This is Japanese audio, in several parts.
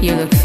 You look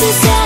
実